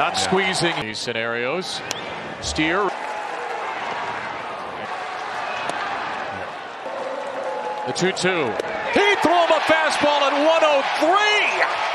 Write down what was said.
Not squeezing these scenarios. Steer. The 2 2. He threw him a fastball at 103.